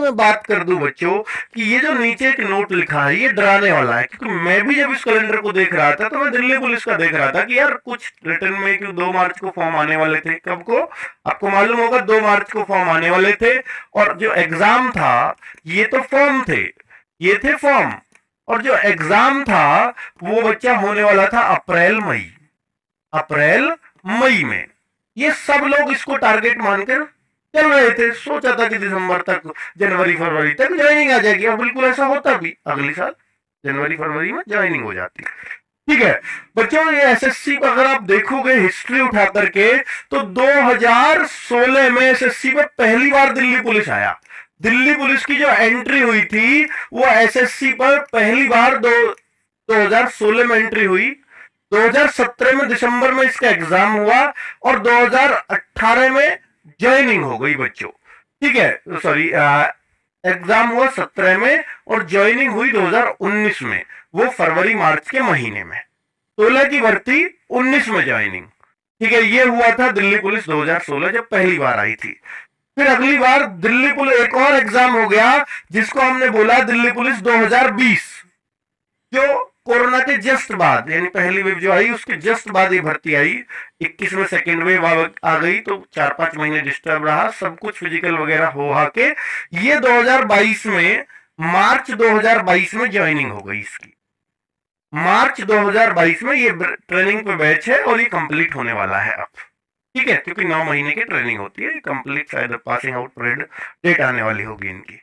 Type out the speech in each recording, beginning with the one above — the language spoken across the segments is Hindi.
मैं बात कर दूँ बच्चों कि ये जो नीचे एक नोट लिखा है ये डराने वाला है। क्योंकि मैं भी जब इस कैलेंडर को देख रहा था तो मैं दिल्ली पुलिस का देख रहा था कि यार कुछ रिटर्न में कि दो मार्च को फॉर्म आने वाले थे। कब को? आपको मालूम होगा दो मार्च को फॉर्म आने वाले थे और जो एग्ज़ाम था ये तो फॉर्म थे। ये थे फॉर्म और जो एग्ज़ाम था वो बच्चा होने वाला था अप्रैल मई। अप्रैल मई में। ये सब लोग इसको टारगेट मानकर चल रहे थे सोचा था कि दिसंबर तक, जनवरी फरवरी तक ज्वाइनिंग आ जाएगी। बिल्कुल ऐसा होता भी, अगले साल, जनवरी फरवरी में ज्वाइनिंग हो जाती। ठीक है? बच्चों, ये एसएससी का अगर आप देखोगे हिस्ट्री उठा करके तो 2016 में एसएससी पर पहली बार दिल्ली पुलिस आया। दिल्ली पुलिस की जो एंट्री हुई थी, वो एसएससी पर पहली बार दो 2016 में एंट्री हुई। 2017 में दिसंबर में इसका एग्ज़ाम हुआ और 2018 में ज्वाइनिंग हो गई बच्चों। ठीक है सॉरी एग्ज़ाम हुआ सत्रह में और ज्वाइनिंग हुई 2019 में वो फरवरी मार्च के महीने में। सोलह की भर्ती 19 में ज्वाइनिंग ठीक है ये हुआ था दिल्ली पुलिस 2016 जब पहली बार आई थी। फिर अगली बार दिल्ली पुलिस एक और एग्ज़ाम हो गया जिसको हमने बोला दिल्ली पुलिस 2020 जो कोरोना के जस्ट बाद, यानी पहली वेव जो आई, उसके जस्ट बाद ये भर्ती आई। इक्कीस में सेकेंड वेव आ गई तो चार पाँच महीने डिस्टर्ब रहा, सब कुछ फ़िज़िकल वगैरह हो के, ये 2022 में, मार्च 2022 में ज्वाइनिंग हो गई इसकी। मार्च 2022 में ये ट्रेनिंग पे बैच है और ये कंप्लीट होने वाला है अब। ठीक है? क्योंकि नौ महीने की ट्रेनिंग होती है कंप्लीट शायद पासिंग आउट परेड डेट आने वाली होगी इनकी।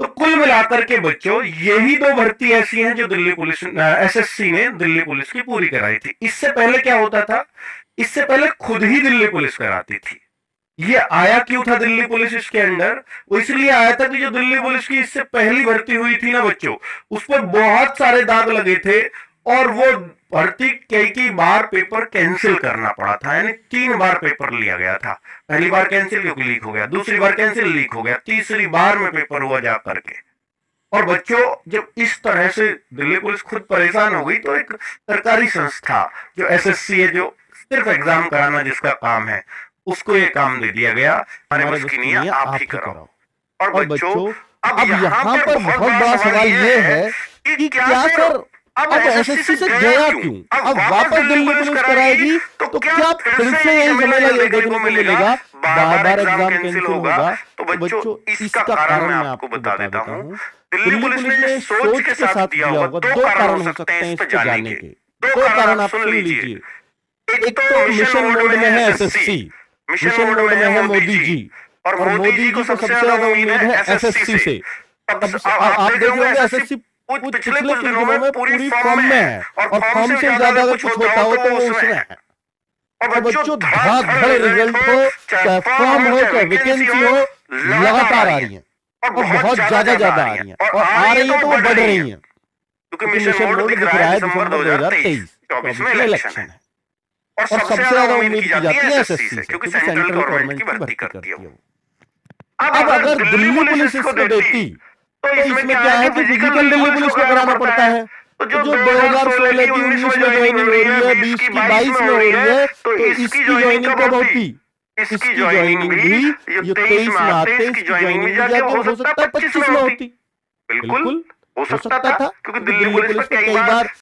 तो कुल मिलाकर के बच्चों, यही दो भर्ती ऐसी हैं जो दिल्ली पुलिस एसएससी ने दिल्ली पुलिस की पूरी कराई थी। इससे पहले क्या होता था? इससे पहले खुद ही दिल्ली पुलिस कराती थी। ये आया क्यों था दिल्ली पुलिस इसके अंडर वो इसलिए आया था कि जो दिल्ली पुलिस की इससे पहली भर्ती हुई थी ना बच्चों, उस पर बहुत सारे दाग लगे थे और वो भर्ती कई बार पेपर कैंसिल करना पड़ा था यानी तीन बार पेपर लिया गया था। पहली बार कैंसिल क्योंकि लीक हो गया दूसरी बार कैंसिल लीक हो गया तीसरी बार में पेपर हुआ जा करके। और बच्चों जब इस तरह से दिल्ली पुलिस खुद परेशान हो गई तो एक सरकारी संस्था जो एसएससी है जो सिर्फ़ एग्ज़ाम कराना जिसका काम है उसको ये काम दे दिया गया आप ही कराओ और बच्चों अब यहाँ पर बहुत बड़ा सवाल ये है कि क्या सर अब एसएससी से गया क्यों? अब वापस दिल्ली पुलिस कराएगी तो, तो क्या फिर से यही झमेला ये देखने को मिलेगा? बार बार एग्ज़ाम कैंसिल होगा तो, तो बच्चों इसका कारण मैं आपको बता देता हूँ। दिल्ली पुलिस ने सोच के साथ दिया होगा दो कारण हो सकते हैं इसको जानने के। दो कारण आप सुन लीजिए। एक तो मिशन मोड में है एसएससी मिशन मोड में है मोदी जी। और मोदी जी। को सबसे ज़्यादा उम्मीद है एसएससी से आप देख रहे होंगे एसएससी कुछ पिछले कुछ दिनों में पूरी फॉर्म में है और फॉर्म से ज़्यादा अगर कुछ होता हो तो वो उसमें है और बच्चों धड़ाक धड़ रिज़ल्ट हो चाहे फॉर्म हो चाहे वैकेंसी हो लगातार आ रही है और बहुत ज़्यादा ज़्यादा आ रही है। और आ रही है तो वो बढ़ रही है। क्योंकि मिशन मोड दिख रहा है दिसंबर दो हज़ार तेईस चौबीस में इलेक्शन है। और सबसे ज़्यादा उम्मीद की जाती है एसएससी से क्योंकि सेंट्रल गवर्नमेंट की भर्ती करती है अब अगर दिल्ली पुलिस इसको देती तो, तो इसमें क्या है कि फ़िज़िकल डिलीवरी उसको कराना पड़ता है। तो जो तो दो हज़ार सोलह की उन्नीस में ज्वाइनिंग हो रही है बीस की बाईस में हो रही है तो, इसकी ज्वाइनिंग कब होती? इसकी ज्वाइनिंग भी ये तेईस में आते इसकी ज्वाइनिंग भी जाके हो सकता है पच्चीस में होती। बिल्कुल हो सकता था क्योंकि दिल्ली पुलिस कई बार